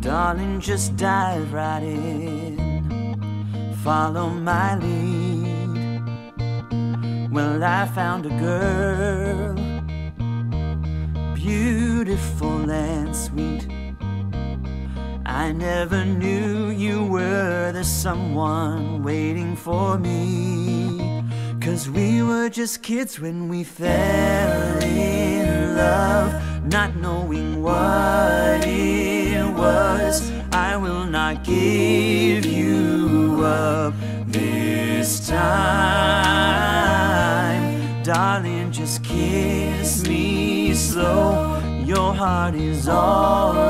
Darling, just dive right in. Follow my lead. Well, I found a girl, beautiful and sweet. I never knew you were the someone waiting for me. Cause we were just kids when we fell in love, not knowing what it was. I will not give you up this time. Darling, just kiss me slow. Your heart is all.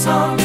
song.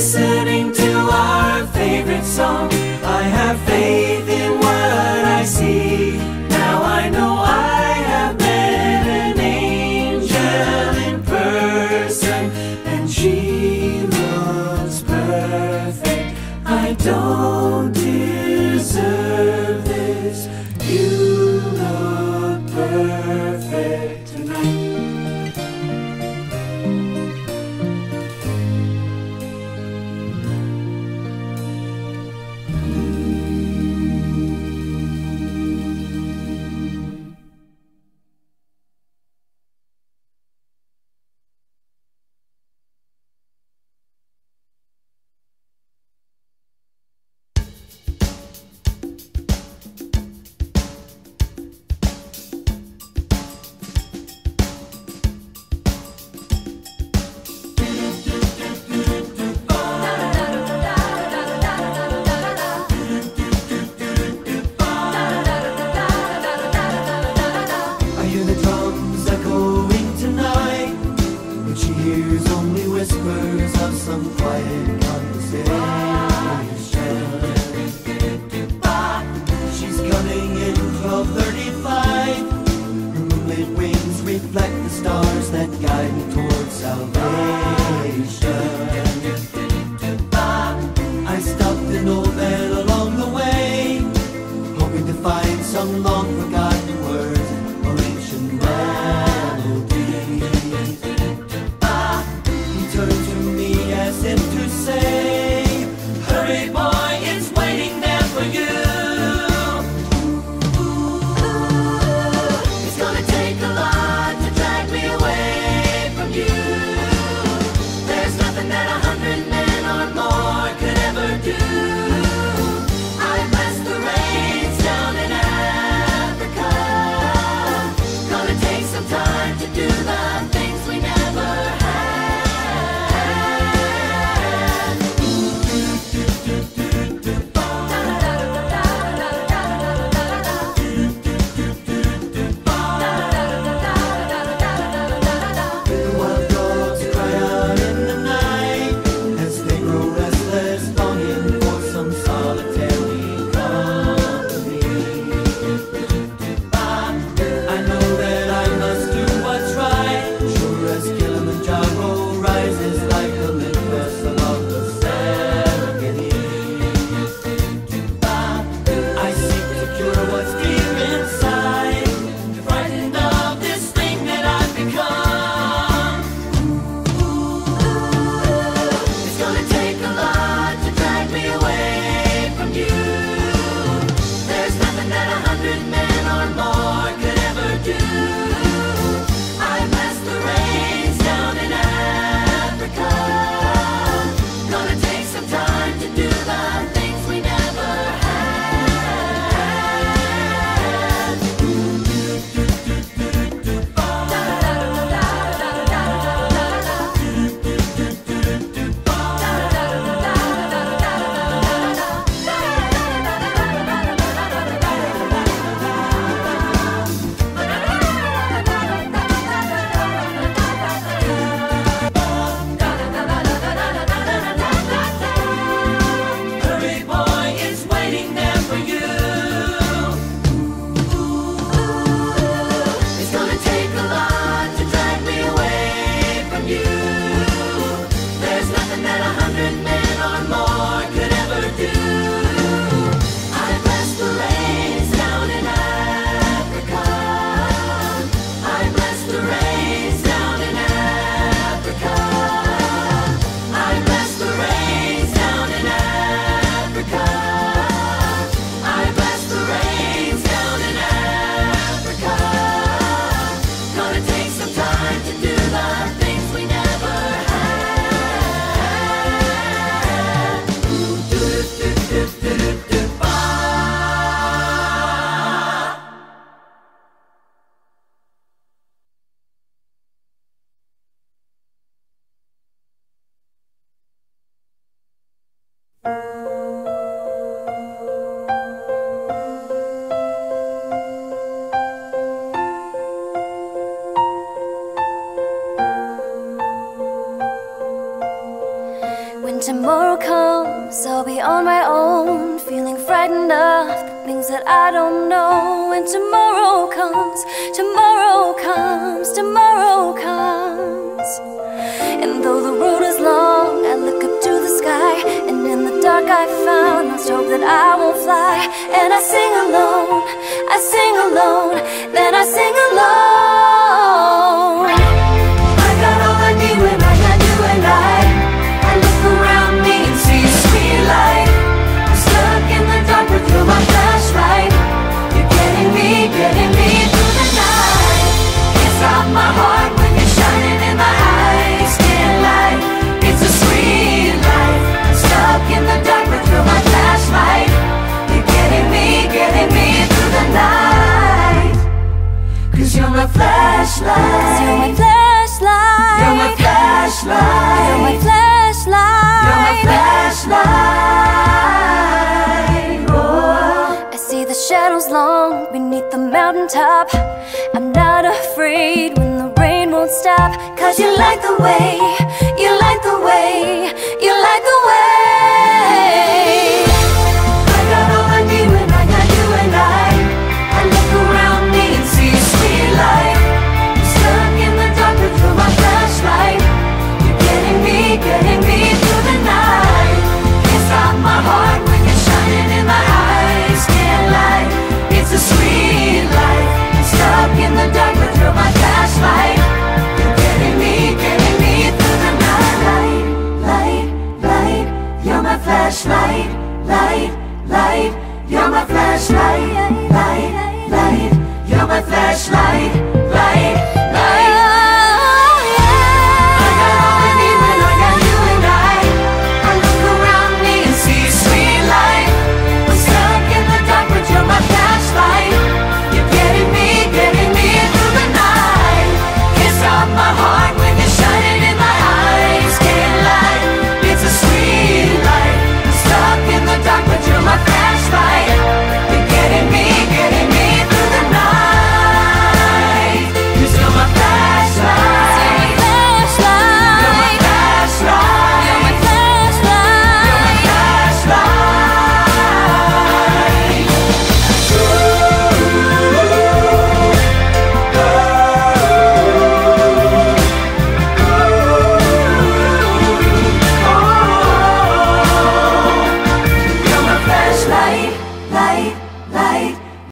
listening to our favorite song. reflect the stars that guide me towards salvation. When tomorrow comes, I'll be on my own Feeling frightened of the things that I don't know. When tomorrow comes, tomorrow comes, tomorrow comes. And though the road is long, I look up to the sky And in the dark I found lost hope that I won't fly. And I sing alone, I sing alone shadows long beneath the mountaintop. I'm not afraid when the rain won't stop Cause you light the way, you light the way flashlight, light, light. You're my flashlight, light, light. You're my flashlight.